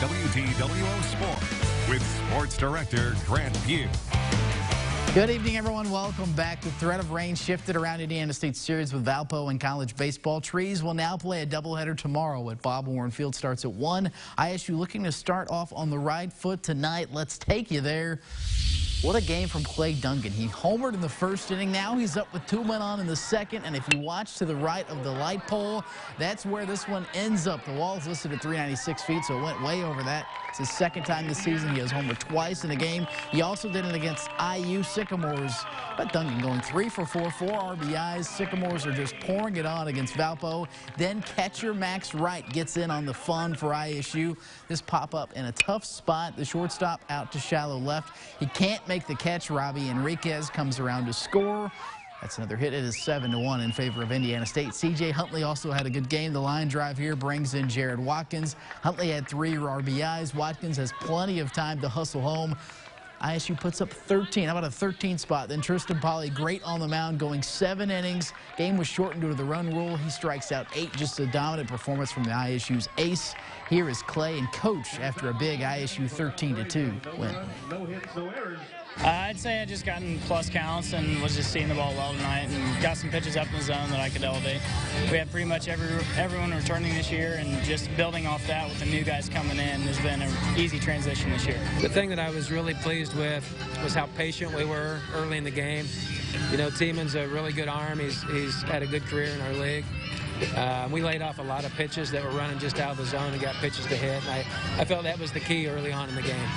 WTWO Sports with Sports Director Grant Pugh. Good evening, everyone. Welcome back. The threat of rain shifted around Indiana State series with Valpo and college baseball. Trees will now play a doubleheader tomorrow at Bob Warren Field. Starts at 1. ISU looking to start off on the right foot tonight. Let's take you there. What a game from Clay Dungan. He homered in the first inning. Now he's up with two men on in the second. And if you watch to the right of the light pole, that's where this one ends up. The wall is listed at 396 feet, so it went way over that. It's his second time this season. He has homered twice in a game. He also did it against IU Sycamores. But Dungan going three for four, four RBIs. Sycamores are just pouring it on against Valpo. Then catcher Max Wright gets in on the fun for ISU. This pop up in a tough spot. The shortstop out to shallow left. He can't make the catch. Robbie Enriquez comes around to score. That's another hit. It is 7 to 1 in favor of Indiana State. CJ Huntley also had a good game. The line drive here brings in Jared Watkins. Huntley had three RBIs. Watkins has plenty of time to hustle home. ISU puts up 13. How about a 13 spot? Then Tristan Polley, great on the mound, going seven innings. Game was shortened due to the run rule. He strikes out eight. Just a dominant performance from the ISU's ace. Here is Clay and coach after a big ISU 13 to 2 win. No hits, no errors. Uh, I'd say I just gotten plus counts and was just seeing the ball well tonight and got some pitches up in the zone that I could elevate. We had pretty much every everyone returning this year and just building off that with the new guys coming in has been an easy transition this year. The thing that I was really pleased with was how patient we were early in the game. You know, Tieman's a really good arm. He's, he's had a good career in our league. Uh, we laid off a lot of pitches that were running just out of the zone and got pitches to hit. I, I felt that was the key early on in the game.